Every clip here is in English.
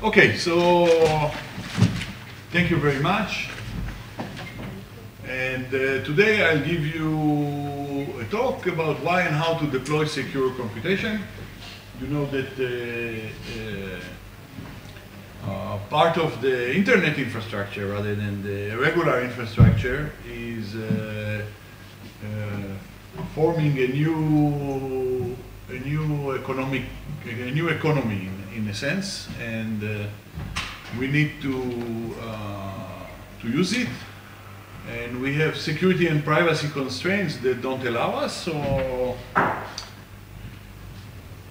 Okay, so thank you very much. And uh, today I'll give you a talk about why and how to deploy secure computation. You know that uh, uh, uh, part of the internet infrastructure rather than the regular infrastructure is uh, uh, forming a new, a new economic, a new economy in, in a sense, and uh, we need to, to use it and we have security and privacy constraints that don't allow us, so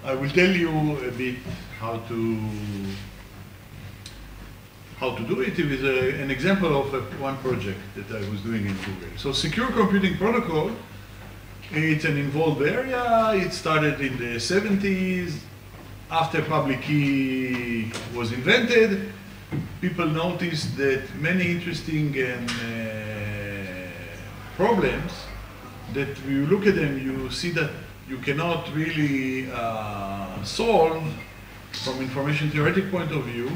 I will tell you a bit how to how to do it with a, an example of a, one project that I was doing in Google. So secure computing protocol, it's an involved area. It started in the 70s after public key was invented. People noticed that many interesting and uh, problems that you look at them, you see that you cannot really uh, solve from information theoretic point of view,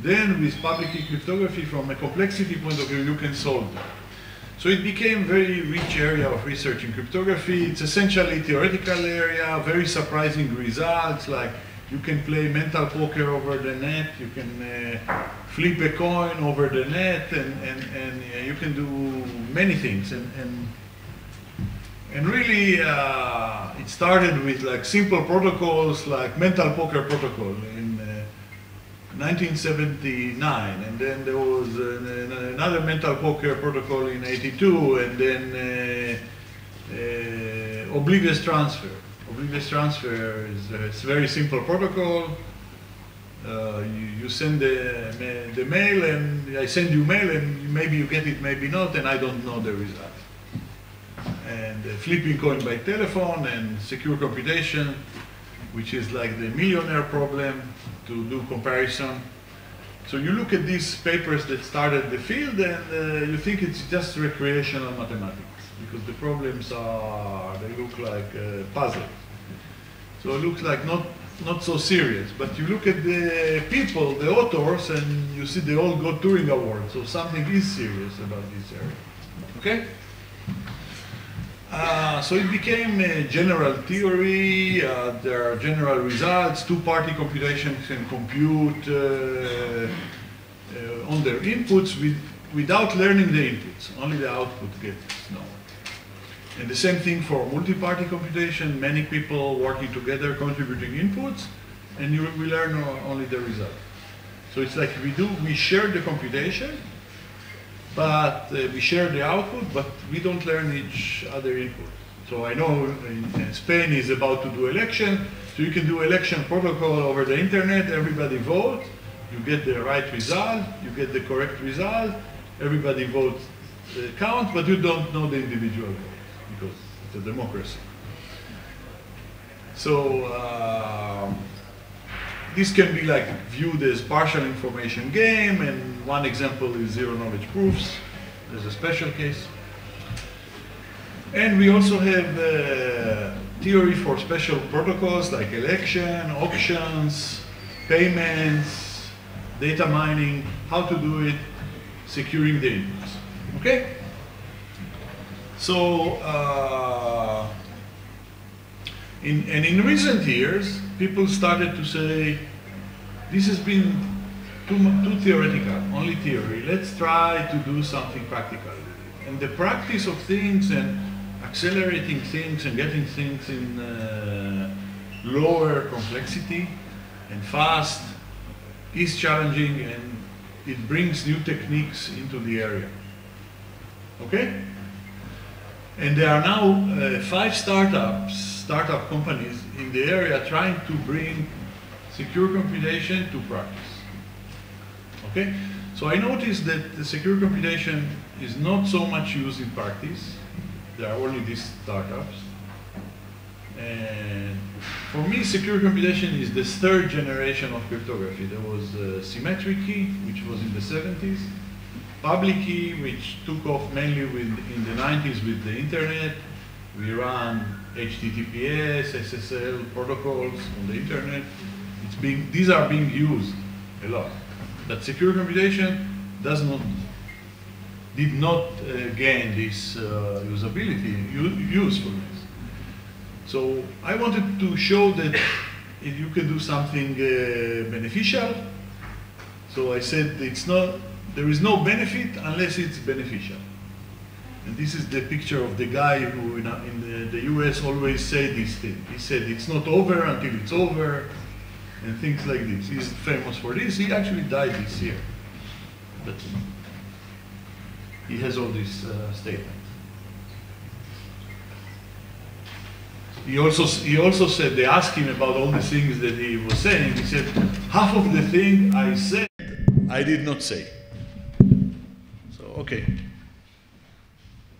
then with public key cryptography from a complexity point of view, you can solve them. So it became very rich area of research in cryptography. It's essentially theoretical area, very surprising results, like you can play mental poker over the net, you can uh, flip a coin over the net, and, and, and uh, you can do many things. And, and and really, uh, it started with like simple protocols like mental poker protocol 1979, and then there was uh, another mental poker protocol in 82, and then uh, uh, oblivious transfer. Oblivious transfer is a very simple protocol. Uh, you, you, send the, the mail, and I send you mail, and maybe you get it, maybe not, and I don't know the result and uh, flipping coin by telephone and secure computation, which is like the millionaire problem to do comparison. So you look at these papers that started the field and uh, you think it's just recreational mathematics because the problems are, they look like uh, puzzles. So it looks like not, not so serious, but you look at the people, the authors, and you see they all got Turing Awards, so something is serious about this area. Okay? Uh, so it became a general theory. Uh, there are general results. Two-party computation can compute uh, uh, on their inputs with, without learning the inputs. Only the output gets known. And the same thing for multi-party computation. Many people working together contributing inputs, and you, we learn only the result. So it's like we do, we share the computation, but uh, we share the output, but we don't learn each other input. So I know in, in Spain is about to do election, so you can do election protocol over the internet, everybody vote, you get the right result, you get the correct result, everybody votes the count, but you don't know the individual vote because it's a democracy. So uh, this can be like viewed as partial information game, and one example is zero knowledge proofs. There's a special case. And we also have uh, theory for special protocols like election, auctions, payments, data mining, how to do it, securing the inputs. Okay? So, uh, in, and in recent years, people started to say, this has been too, too theoretical, only theory. Let's try to do something practical. And the practice of things and accelerating things and getting things in uh, lower complexity and fast is challenging and it brings new techniques into the area. Okay? And there are now uh, five startups, startup companies in the area trying to bring secure computation to practice. Okay? So I noticed that the secure computation is not so much used in practice. There are only these startups. And for me, secure computation is the third generation of cryptography. There was uh, symmetric key, which was in the 70s, public key, which took off mainly with, in the 90s with the internet. We run HTTPS, SSL protocols on the internet. It's being, these are being used a lot. But secure computation does not, did not uh, gain this uh, usability, usefulness. So I wanted to show that you can do something uh, beneficial. So I said it's not, there is no benefit unless it's beneficial. And this is the picture of the guy who in, in the, the, US always said this thing. He said it's not over until it's over, and things like this. He's famous for this. He actually died this year. But he has all these uh, statements. He also, he also said, they asked him about all the things that he was saying. He said, half of the thing I said, I did not say. Okay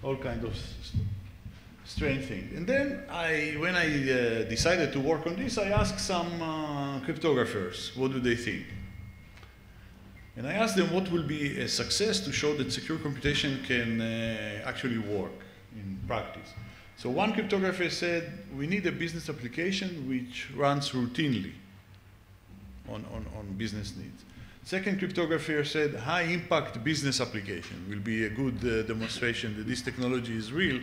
all kind of strange things. And then I, when I uh, decided to work on this, I asked some uh, cryptographers, what do they think? And I asked them what will be a success to show that secure computation can uh, actually work in practice. So one cryptographer said, we need a business application which runs routinely on, on, on business needs. Second cryptographer said high impact business application will be a good uh, demonstration that this technology is real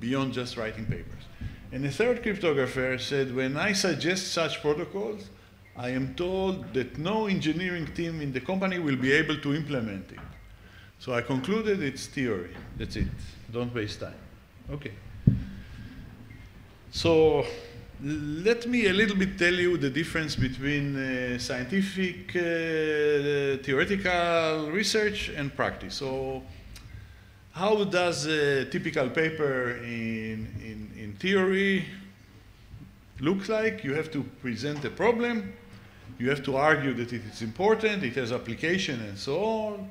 beyond just writing papers. And the third cryptographer said when I suggest such protocols, I am told that no engineering team in the company will be able to implement it. So I concluded it's theory. That's it. Don't waste time. Okay. So let me a little bit tell you the difference between uh, scientific, uh, theoretical research and practice. So how does a typical paper in, in, in theory look like? You have to present a problem, you have to argue that it is important, it has application and so on,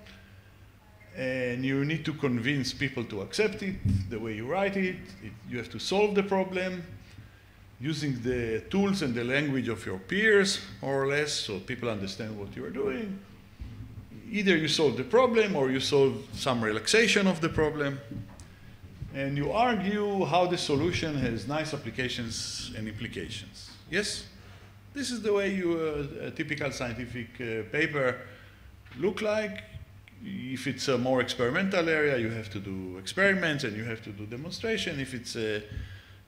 and you need to convince people to accept it, the way you write it, it you have to solve the problem, using the tools and the language of your peers, more or less, so people understand what you are doing. Either you solve the problem or you solve some relaxation of the problem. And you argue how the solution has nice applications and implications. Yes? This is the way you, uh, a typical scientific uh, paper look like. If it's a more experimental area, you have to do experiments and you have to do demonstration. If it's a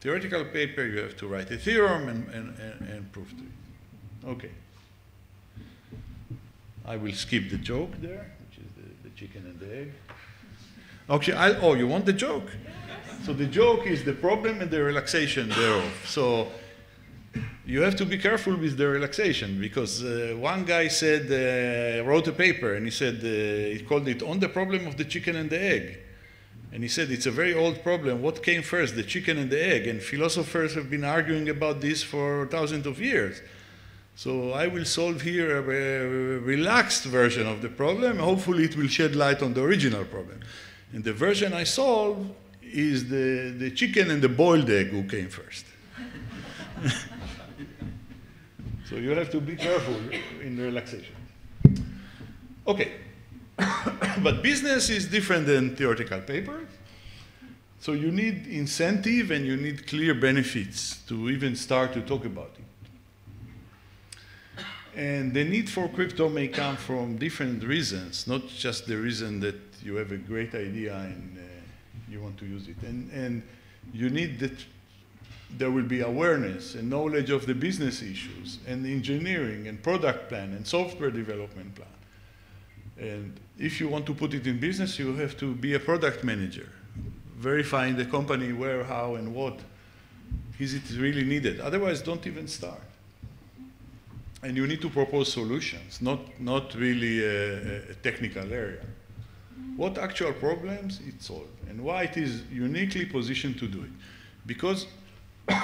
theoretical paper, you have to write a theorem and, and, and, and prove it. Okay. I will skip the joke there, which is the, the chicken and the egg. Okay, I, oh, you want the joke? So the joke is the problem and the relaxation thereof. So you have to be careful with the relaxation because uh, one guy said, uh, wrote a paper and he said, uh, he called it On the Problem of the Chicken and the Egg. And he said it's a very old problem. What came first, the chicken and the egg? And philosophers have been arguing about this for thousands of years. So I will solve here a, relaxed version of the problem. Hopefully it will shed light on the original problem. And the version I solve is the, the chicken and the boiled egg who came first. so you have to be careful in relaxation. Okay. but business is different than theoretical papers. So you need incentive and you need clear benefits to even start to talk about it. And the need for crypto may come from different reasons, not just the reason that you have a great idea and uh, you want to use it. And, and you need that there will be awareness and knowledge of the business issues and engineering and product plan and software development plan. And if you want to put it in business, you have to be a product manager, verifying the company where, how, and what is it really needed. Otherwise, don't even start. And you need to propose solutions, not, not really a, a technical area. What actual problems it solves, and why it is uniquely positioned to do it. Because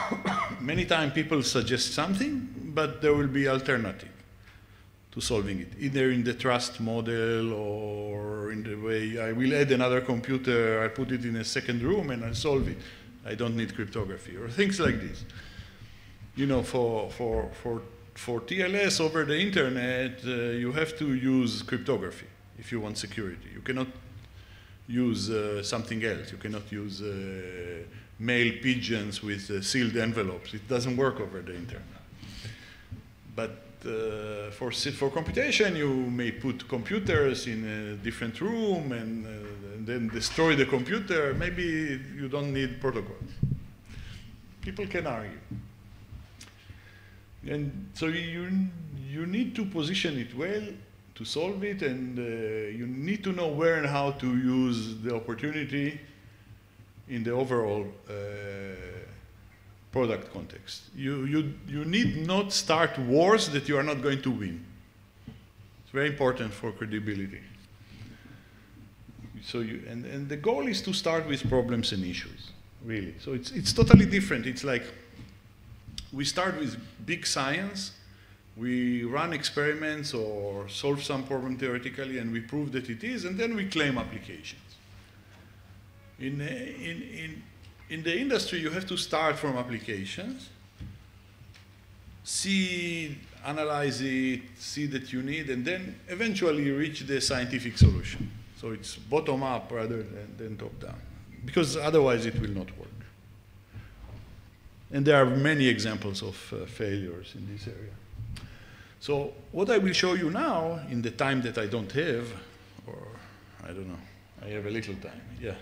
many times people suggest something, but there will be alternative to solving it, either in the trust model or in the way I will add another computer, I put it in a second room and I solve it. I don't need cryptography or things like this. You know, for, for, for, for TLS over the internet, uh, you have to use cryptography if you want security. You cannot use uh, something else. You cannot use uh, mail pigeons with uh, sealed envelopes. It doesn't work over the internet. But uh, for, for computation, you may put computers in a different room and, uh, and, then destroy the computer. Maybe you don't need protocols. People can argue. And so you, you need to position it well to solve it, and uh, you need to know where and how to use the opportunity in the overall uh, product context. You, you, you need not start wars that you are not going to win. It's very important for credibility. So you, and, and the goal is to start with problems and issues, really. So it's, it's totally different. It's like we start with big science, we run experiments or solve some problem theoretically, and we prove that it is, and then we claim applications. In, in, in, in the industry, you have to start from applications, see, analyze it, see that you need, and then eventually reach the scientific solution. So it's bottom up rather than, than top down, because otherwise it will not work. And there are many examples of uh, failures in this area. So what I will show you now, in the time that I don't have, or I don't know, I have a little time, yeah.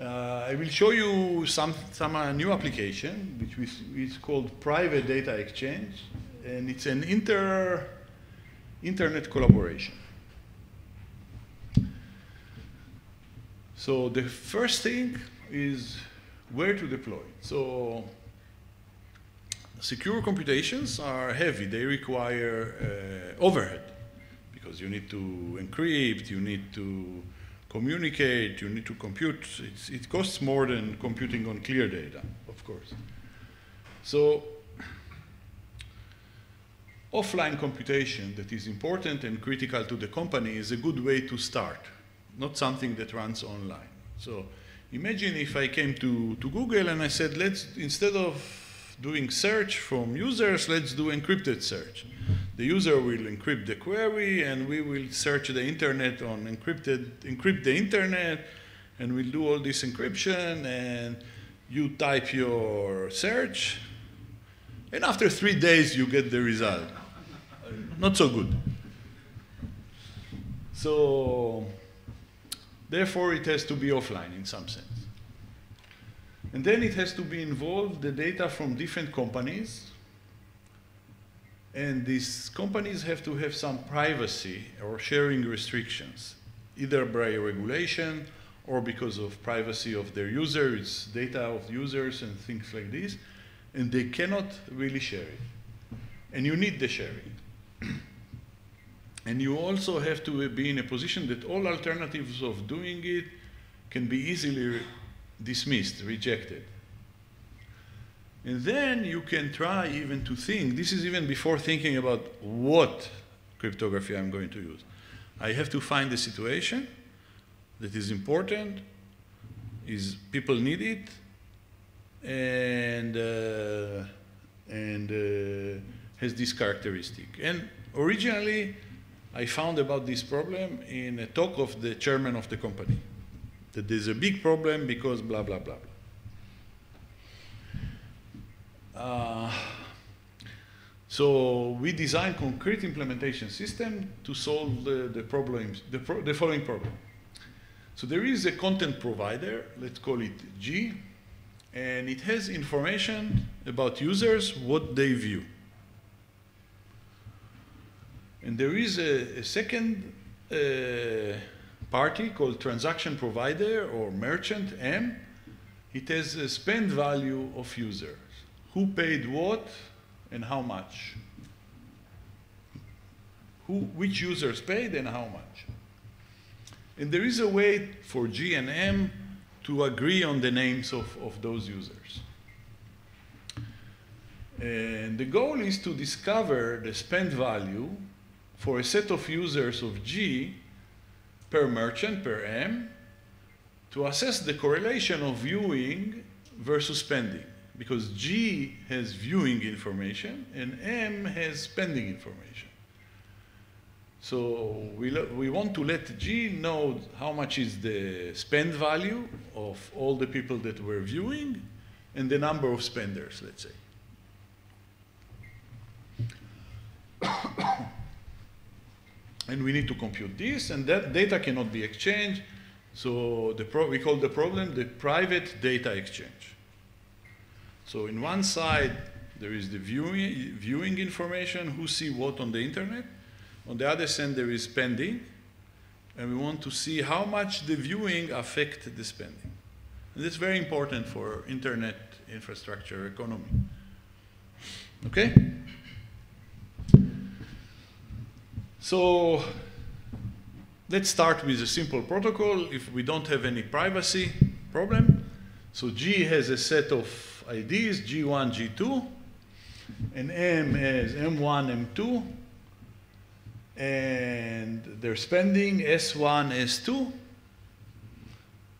Uh, I will show you some, some uh, new application, which is, is called Private Data Exchange, and it's an inter, internet collaboration. So the first thing is where to deploy. So secure computations are heavy. They require uh, overhead because you need to encrypt, you need to communicate, you need to compute. It's, it costs more than computing on clear data, of course. So offline computation that is important and critical to the company is a good way to start, not something that runs online. So imagine if I came to, to Google and I said, let's, instead of doing search from users, let's do encrypted search. The user will encrypt the query and we will search the internet on encrypted, encrypt the internet and we'll do all this encryption and you type your search and after three days you get the result. Not so good. So therefore it has to be offline in some sense. And then it has to be involved the data from different companies. And these companies have to have some privacy or sharing restrictions, either by regulation or because of privacy of their users, data of users and things like this. And they cannot really share it. And you need the sharing. and you also have to be in a position that all alternatives of doing it can be easily dismissed, rejected. And then you can try even to think, this is even before thinking about what cryptography I'm going to use. I have to find a situation that is important, is people need it, and, uh, and uh, has this characteristic. And originally, I found about this problem in a talk of the chairman of the company that there's a big problem because blah, blah, blah, blah. Uh, so we designed concrete implementation system to solve the, the problems, the, pro the following problem. So there is a content provider, let's call it G, and it has information about users, what they view. And there is a, a second uh, party called transaction provider or merchant M. It has a spend value of users. Who paid what and how much? Who, which users paid and how much? And there is a way for G and M to agree on the names of, of those users. And the goal is to discover the spend value for a set of users of G per merchant, per M, to assess the correlation of viewing versus spending. Because G has viewing information and M has spending information. So we, we want to let G know how much is the spend value of all the people that we're viewing and the number of spenders, let's say. And we need to compute this, and that data cannot be exchanged. So the we call the problem the private data exchange. So in one side, there is the viewing, viewing information, who see what on the internet. On the other side, there is spending, and we want to see how much the viewing affect the spending. And this is very important for internet infrastructure economy. Okay? So let's start with a simple protocol. If we don't have any privacy problem, so G has a set of IDs, G1, G2, and M has M1, M2, and they're spending S1, S2.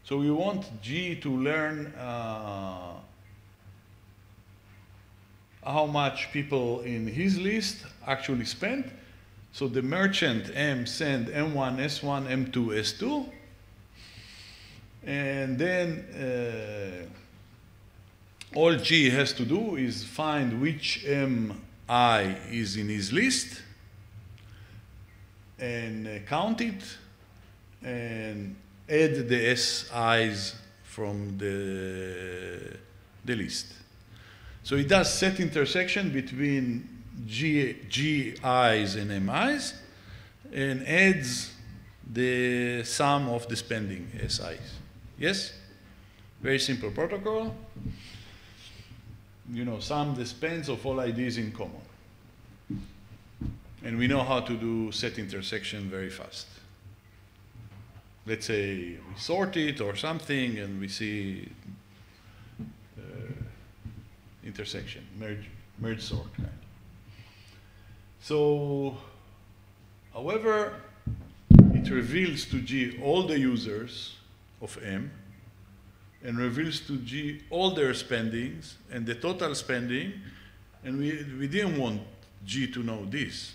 So we want G to learn uh, how much people in his list actually spent, so the merchant M send M1, S1, M2, S2. And then uh, all G has to do is find which MI is in his list and uh, count it and add the SIs from the, the list. So it does set intersection between G, GIs and MIs and adds the sum of the spending SIs. Yes? Very simple protocol. You know, sum the spends of all IDs in common. And we know how to do set intersection very fast. Let's say we sort it or something and we see uh, intersection, merge, merge sort kind. So, however, it reveals to G all the users of M and reveals to G all their spendings and the total spending. And we, we didn't want G to know this.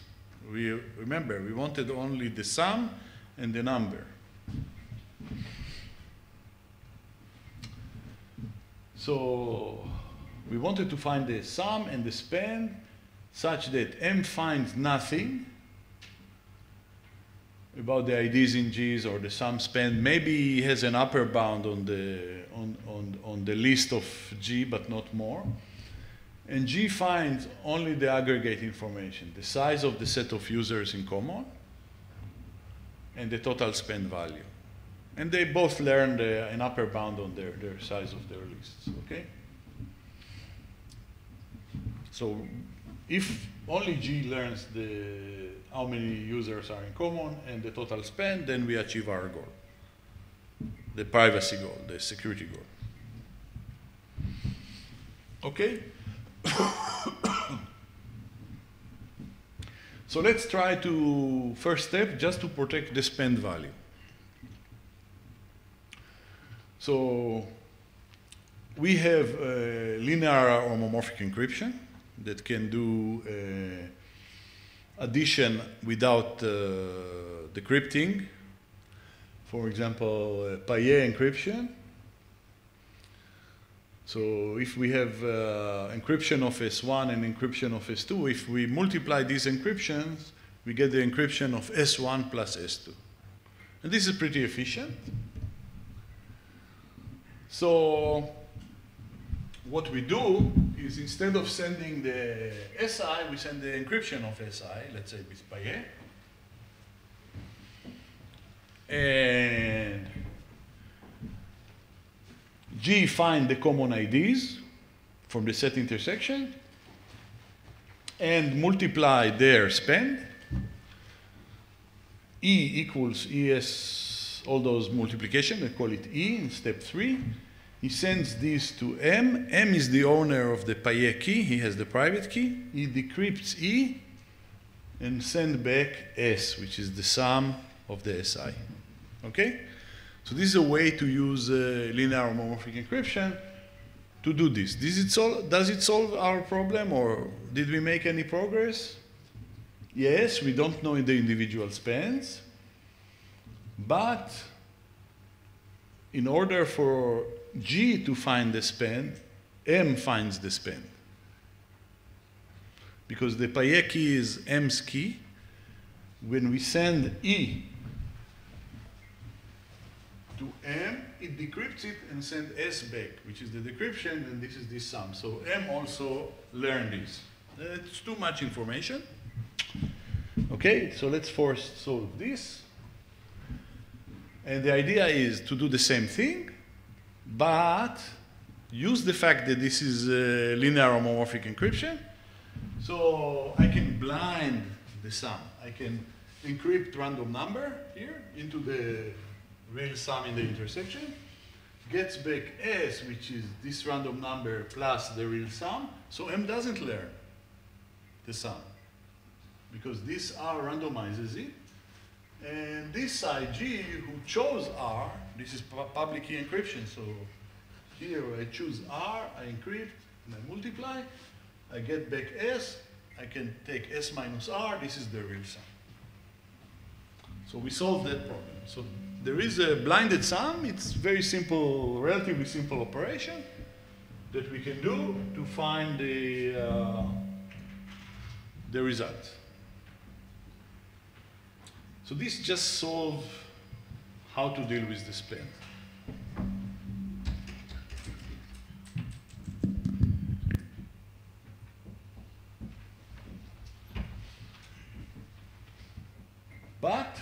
We remember, we wanted only the sum and the number. So we wanted to find the sum and the spend such that M finds nothing about the IDs in G's or the sum spend. Maybe he has an upper bound on the, on, on, on the list of G, but not more. And G finds only the aggregate information, the size of the set of users in common, and the total spend value. And they both learn the, uh, an upper bound on their, their size of their lists, okay? So if only G learns the, how many users are in common and the total spend, then we achieve our goal, the privacy goal, the security goal. Okay? so let's try to, first step, just to protect the spend value. So we have uh, linear homomorphic encryption that can do uh, addition without uh, decrypting. For example, uh, encryption. So if we have uh, encryption of S1 and encryption of S2, if we multiply these encryptions, we get the encryption of S1 plus S2. And this is pretty efficient. So what we do is instead of sending the SI, we send the encryption of SI, let's say with Paillier. And G find the common IDs from the set intersection and multiply their spend. E equals ES, all those multiplication, I call it E in step three. He sends this to M. M is the owner of the Paillier key. He has the private key. He decrypts E and send back S, which is the sum of the SI. Okay? So this is a way to use uh, linear homomorphic encryption to do this. Does it, solve, does it solve our problem or did we make any progress? Yes, we don't know the individual spans, but in order for G to find the span, M finds the span. Because the Paillier key is M's key, when we send E to M, it decrypts it and sends S back, which is the decryption, and this is the sum. So M also learned this. It's too much information. Okay, so let's first solve this. And the idea is to do the same thing, but use the fact that this is uh, linear homomorphic encryption. So I can blind the sum. I can encrypt random number here into the real sum in the intersection, gets back S, which is this random number plus the real sum. So M doesn't learn the sum because this R randomizes it. And this side G, who chose R, this is public key encryption. So here I choose R, I encrypt, and I multiply. I get back S. I can take S minus R. This is the real sum. So we solve that problem. So there is a blinded sum. It's very simple, relatively simple operation that we can do to find the, uh, the result. So this just solves how to deal with the span. But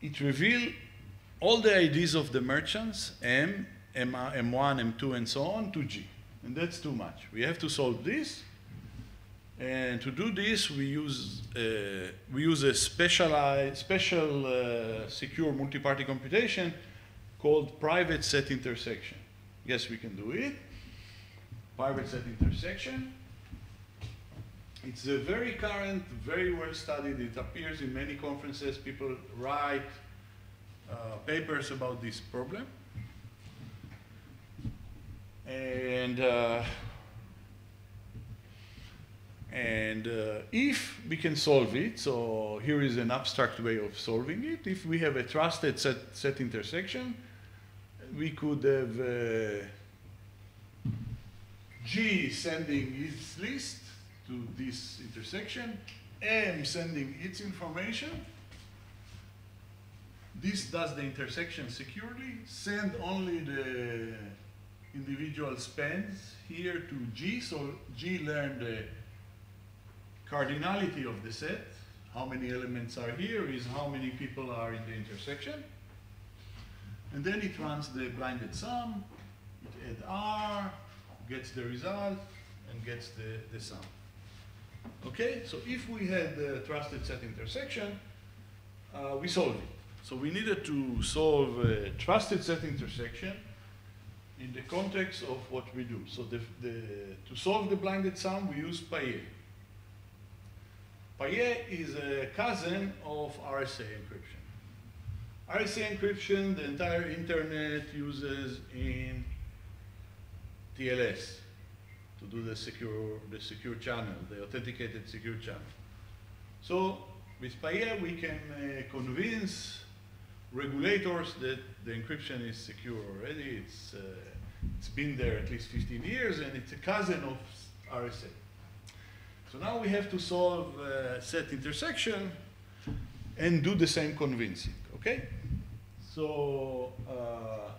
it reveals all the IDs of the merchants, M, M, M1, M2, and so on, to G. And that's too much. We have to solve this. And to do this, we use, uh, we use a specialized, special uh, secure multi-party computation called private set intersection. Yes, we can do it. Private set intersection. It's a very current, very well studied. It appears in many conferences. People write uh, papers about this problem. And, uh, and uh, if we can solve it, so here is an abstract way of solving it. If we have a trusted set, set intersection, we could have uh, G sending its list to this intersection, M sending its information. This does the intersection securely, send only the individual spans here to G, so G learned the cardinality of the set. How many elements are here is how many people are in the intersection. And then it runs the blinded sum, it adds R, gets the result, and gets the, the sum. Okay, so if we had the trusted set intersection, uh, we solved it. So we needed to solve a trusted set intersection in the context of what we do. So the, the, to solve the blinded sum, we use Paillier. Paillier is a cousin of RSA encryption. RSA encryption, the entire internet uses in TLS to do the secure, the secure channel, the authenticated secure channel. So with Paillier, we can uh, convince regulators that the encryption is secure already. It's, uh, it's been there at least 15 years, and it's a cousin of RSA. So now we have to solve uh, set intersection and do the same convincing, okay? So uh,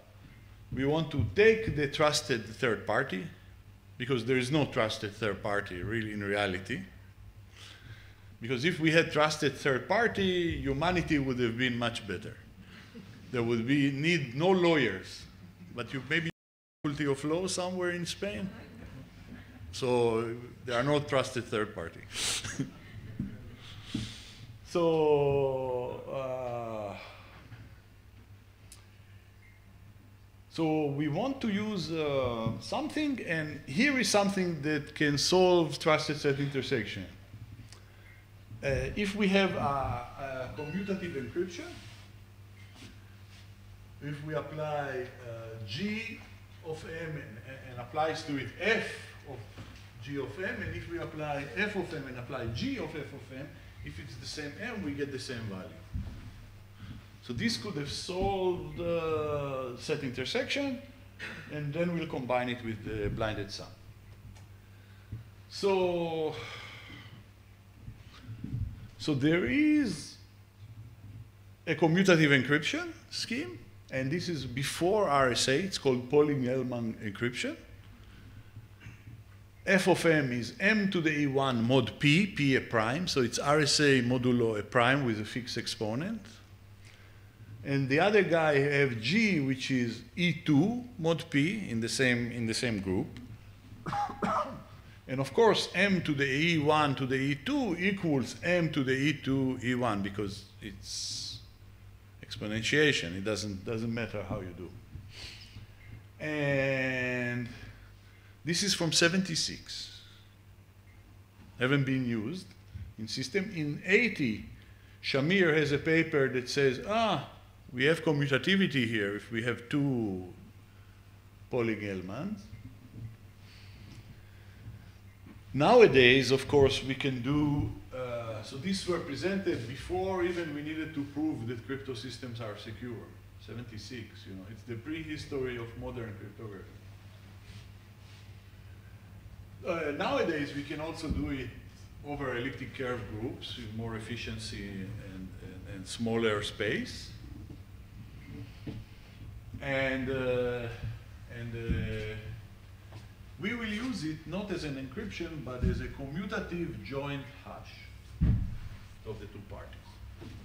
we want to take the trusted third party, because there is no trusted third party really in reality. Because if we had trusted third party, humanity would have been much better. There would be need no lawyers, but you maybe faculty of law somewhere in Spain. So there are no trusted third party. so uh, so we want to use uh, something, and here is something that can solve trusted set intersection. Uh, if we have a, a, commutative encryption, if we apply uh, G of M and, and, applies to it F G of M, and if we apply F of M and apply G of F of M, if it's the same M, we get the same value. So this could have solved the uh, set intersection, and then we'll combine it with the blinded sum. So, so there is a commutative encryption scheme, and this is before RSA. It's called Pohlig-Hellman encryption. F of m is m to the e1 mod p, p a prime, so it's RSA modulo a prime with a fixed exponent. And the other guy have G, which is E2 mod P in the same, in the same group. and of course, M to the E1 to the E2 equals M to the E2 E1 because it's exponentiation. It doesn't, doesn't matter how you do. And this is from 76. Haven't been used in system. In 80, Shamir has a paper that says, ah, we have commutativity here if we have two Pohlig-Hellmans. Nowadays, of course, we can do, uh, so these were presented before even we needed to prove that crypto systems are secure. 76, you know, it's the prehistory of modern cryptography. Uh, nowadays, we can also do it over elliptic curve groups with more efficiency and, and, and smaller space and uh, and uh, we will use it not as an encryption, but as a commutative joint hash of the two parties.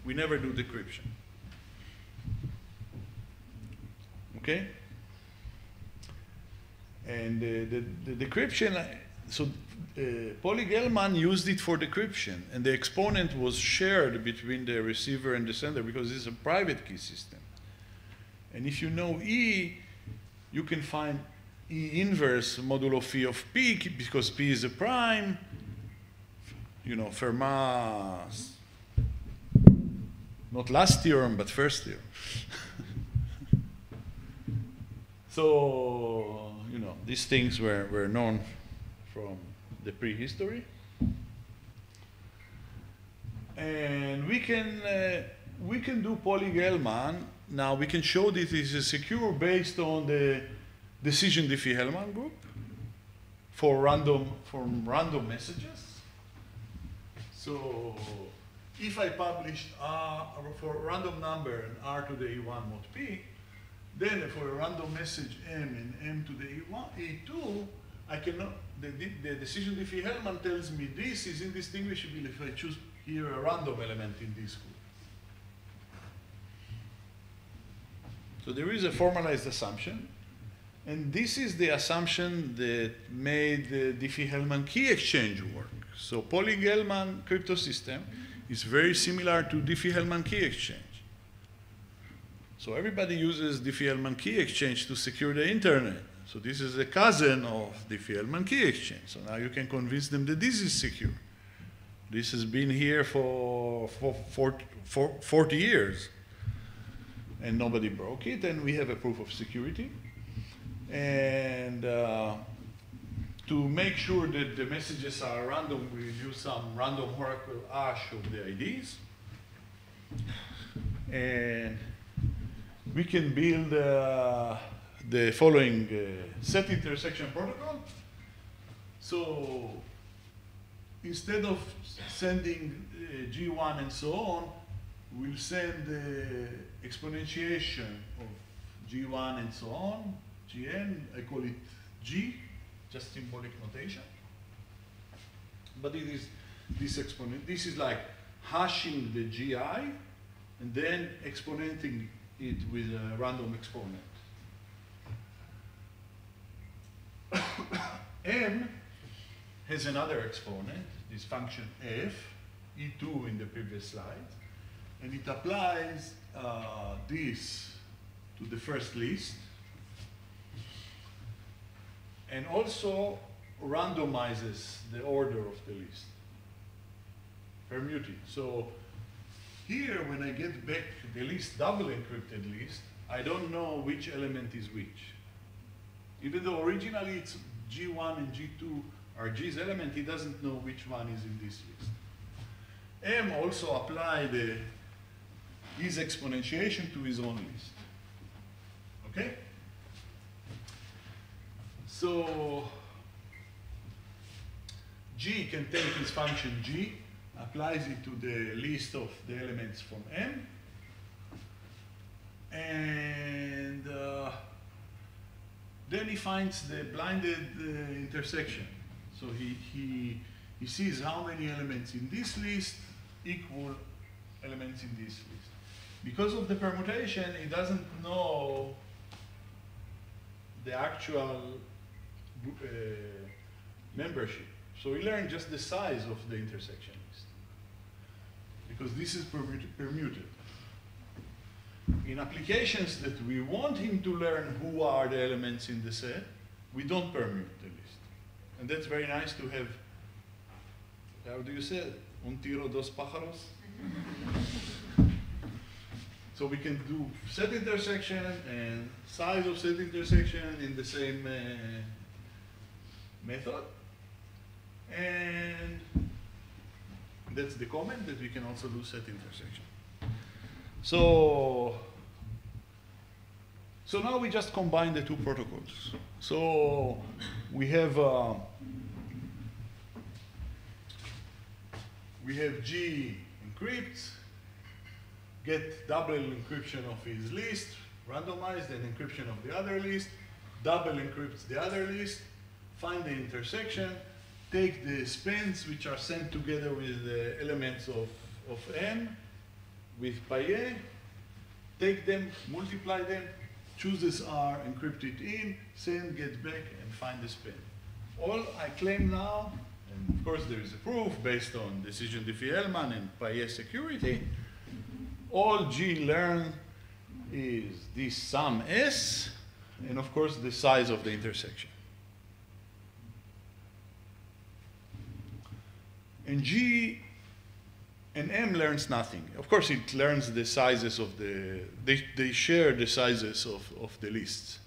We never do decryption. Okay? And uh, the, the decryption, so uh, Pohlig-Hellman used it for decryption, and the exponent was shared between the receiver and the sender because it's a private key system. And if you know E, you can find E inverse modulo phi of P because P is a prime. You know, Fermat's, not last theorem, but first theorem. so, you know, these things were, were known from the prehistory. And we can, uh, we can do Pohlig-Hellman now we can show this is secure based on the decision Diffie-Hellman group for random, from random messages. So if I published R for random number and R to the E1 mod P, then for a random message M and M to the E1, E2, I cannot, the, the decision Diffie-Hellman tells me this is indistinguishable if I choose here a random element in this group. So there is a formalized assumption. And this is the assumption that made uh, the Diffie-Hellman key exchange work. So Pohlig-Hellman crypto system is very similar to Diffie-Hellman key exchange. So everybody uses Diffie-Hellman key exchange to secure the internet. So this is a cousin of Diffie-Hellman key exchange. So now you can convince them that this is secure. This has been here for, for, for, for 40 years and nobody broke it, and we have a proof of security. And uh, to make sure that the messages are random, we use some random oracle hash of the IDs. And we can build uh, the following uh, set intersection protocol. So instead of sending uh, G1 and so on, we'll send the exponentiation of g1 and so on, gn, I call it g, just symbolic notation. But it is this exponent, this is like hashing the gi and then exponenting it with a random exponent. M has another exponent, this function f, e2 in the previous slide, and it applies uh, this to the first list and also randomizes the order of the list, permuting. So here, when I get back the list, double encrypted list, I don't know which element is which. Even though originally it's G1 and G2 are G's element, he doesn't know which one is in this list. M also apply the, his exponentiation to his own list. Okay? So G can take his function G, applies it to the list of the elements from M, and uh, then he finds the blinded uh, intersection. So he, he, he sees how many elements in this list equal elements in this list. Because of the permutation, he doesn't know the actual uh, membership. So we learn just the size of the intersection list. Because this is permuted. In applications that we want him to learn who are the elements in the set, we don't permute the list. And that's very nice to have, how do you say it? Un tiro dos pájaros? so we can do set intersection and size of set intersection in the same uh, method. And that's the comment that we can also do set intersection. So, so now we just combine the two protocols. So we have uh, we have G encrypt, get double encryption of his list, randomized, and encryption of the other list, double encrypts the other list, find the intersection, take the spans which are sent together with the elements of, of M with Paillier, take them, multiply them, choose this R, encrypt it in, send, get back, and find the span. All I claim now, and of course there is a proof based on decision Diffie-Hellman and Paillier security, all G learn is this sum S, and of course the size of the intersection. And G and M learns nothing. Of course, it learns the sizes of the, they, they share the sizes of, of the lists.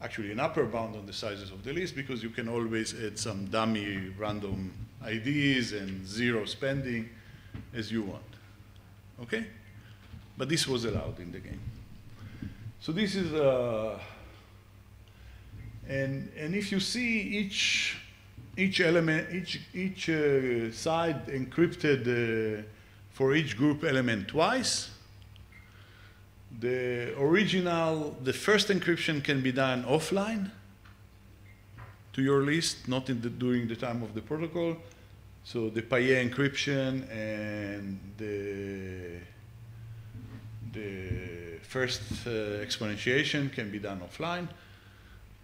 Actually, an upper bound on the sizes of the list because you can always add some dummy random IDs and zero spending as you want. Okay? But this was allowed in the game. So this is, uh, and, and if you see each each element, each, each uh, side encrypted uh, for each group element twice. The original, the first encryption can be done offline to your list, not in the, during the time of the protocol. So the Paillier encryption and the, the first uh, exponentiation can be done offline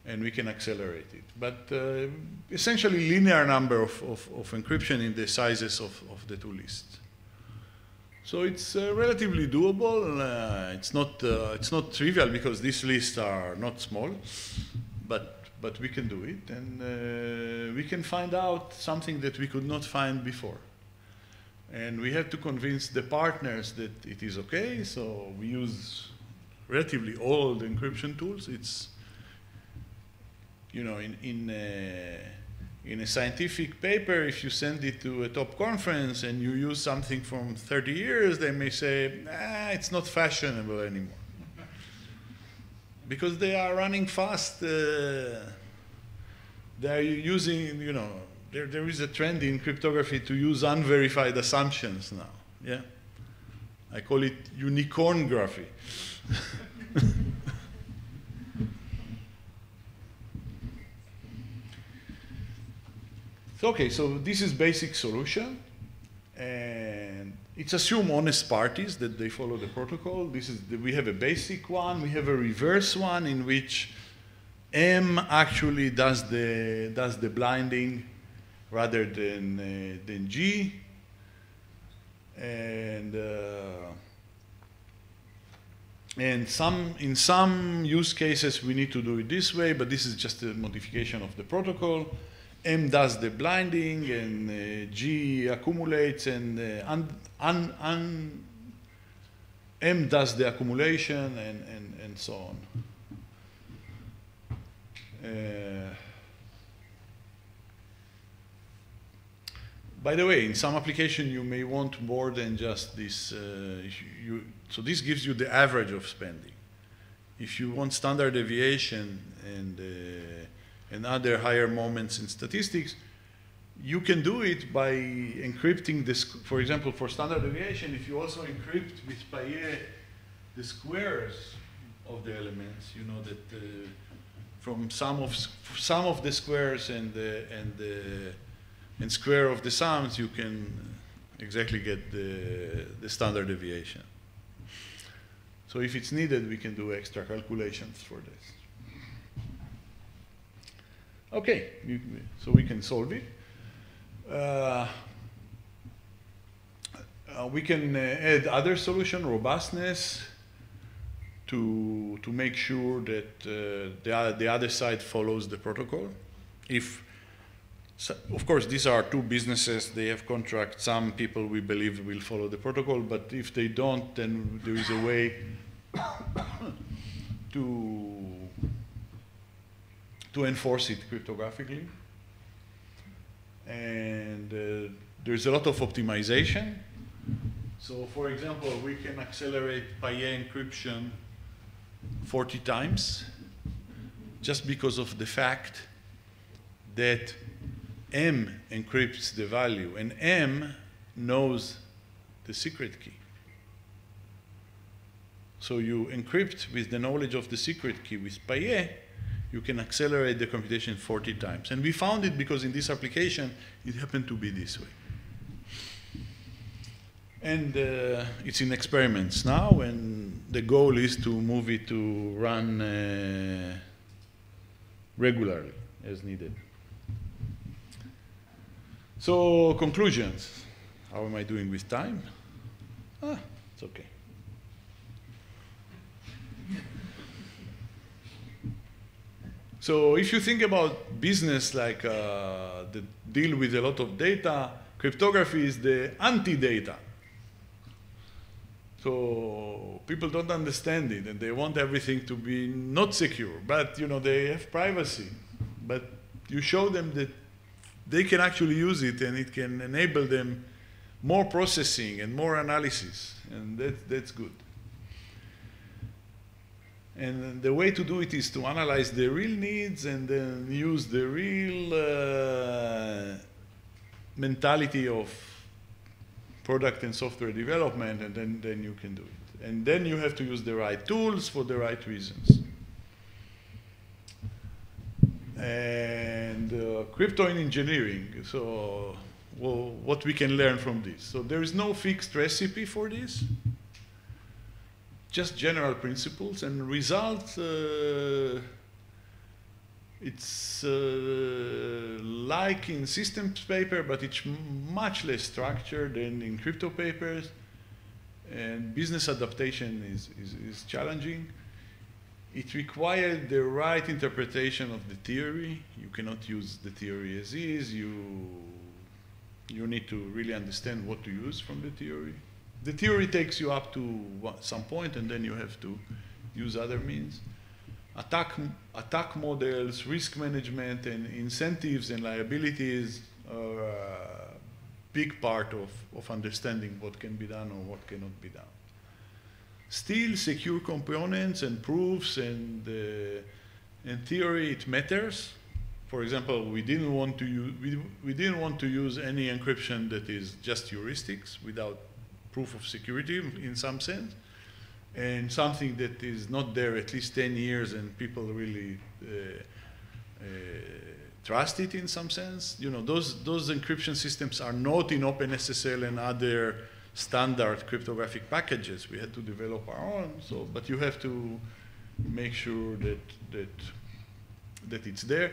and we can accelerate it. But uh, essentially linear number of, of, of, encryption in the sizes of, of the two lists. So it's uh, relatively doable. Uh, it's, not, uh, it's not trivial because these lists are not small, but, but we can do it. And uh, we can find out something that we could not find before. And we had to convince the partners that it is okay, so we use relatively old encryption tools. It's you know, in, in, a, in a scientific paper, if you send it to a top conference and you use something from 30 years, they may say, ah, it's not fashionable anymore. because they are running fast. Uh, they are using, you know, there, there is a trend in cryptography to use unverified assumptions now. Yeah? I call it unicornography. So, okay, so this is basic solution. And it's assume honest parties that they follow the protocol. This is the, we have a basic one. We have a reverse one in which M actually does the does the blinding rather than uh, than G. And uh, and some in some use cases we need to do it this way, but this is just a modification of the protocol. M does the blinding and uh, G accumulates and uh, un, un, un, M does the accumulation and, and, and so on. Uh, by the way, in some application you may want more than just this. Uh, you, so this gives you the average of spending. If you want standard deviation and, uh, and other higher moments in statistics, you can do it by encrypting this. For example, for standard deviation, if you also encrypt with Paillier the squares of the elements, you know that uh, from sum of sum of the squares and the and the and square of the sums, you can exactly get the the standard deviation. So if it's needed, we can do extra calculations for this. Okay, so we can solve it. Uh, uh, we can uh, add other solution, robustness, to, to make sure that uh, the, the other side follows the protocol. If, so of course, these are two businesses, they have contracts. Some people we believe will follow the protocol, but if they don't, then there is a way to, to enforce it cryptographically. And uh, there's a lot of optimization. So for example, we can accelerate Paillier encryption 40 times just because of the fact that M encrypts the value and M knows the secret key. So you encrypt with the knowledge of the secret key with Paillier, you can accelerate the computation 40 times. And we found it because in this application, it happened to be this way. And uh, it's in experiments now, and the goal is to move it to run uh, regularly as needed. So conclusions. How am I doing with time? Ah, it's okay. So if you think about business like uh, the deal with a lot of data, cryptography is the anti-data. So people don't understand it and they want everything to be not secure, but you know, they have privacy. But you show them that they can actually use it and it can enable them more processing and more analysis, and that, that's good. And the way to do it is to analyze the real needs and then use the real uh, mentality of product and software development, and then, then you can do it. And then you have to use the right tools for the right reasons. And uh, crypto in engineering. So, well, what we can learn from this. So there is no fixed recipe for this, just general principles and results. Uh, it's uh, like in systems paper, but it's much less structured than in crypto papers. And business adaptation is, is, is challenging. It required the right interpretation of the theory. You cannot use the theory as is. You, you need to really understand what to use from the theory. The theory takes you up to some point, and then you have to use other means attack, attack models, risk management, and incentives and liabilities are a big part of, of understanding what can be done or what cannot be done. Still, secure components and proofs and uh, in theory it matters. For example, we didn't want to use we, we didn't want to use any encryption that is just heuristics without proof of security in some sense and something that is not there at least 10 years and people really uh, uh, trust it in some sense. You know, those, those encryption systems are not in OpenSSL and other standard cryptographic packages. We had to develop our own, so, but you have to make sure that, that, that it's there.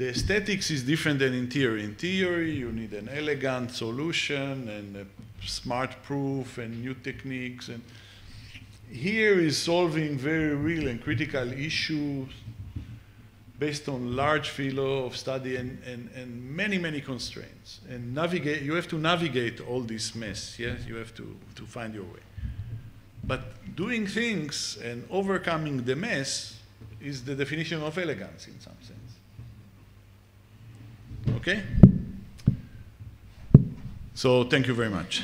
The aesthetics is different than in theory. In theory, you need an elegant solution and smart proof and new techniques and here is solving very real and critical issues based on large field of study and, and, and many, many constraints. And navigate, you have to navigate all this mess, yes? You have to, to find your way. But doing things and overcoming the mess is the definition of elegance in some sense. Okay? So thank you very much.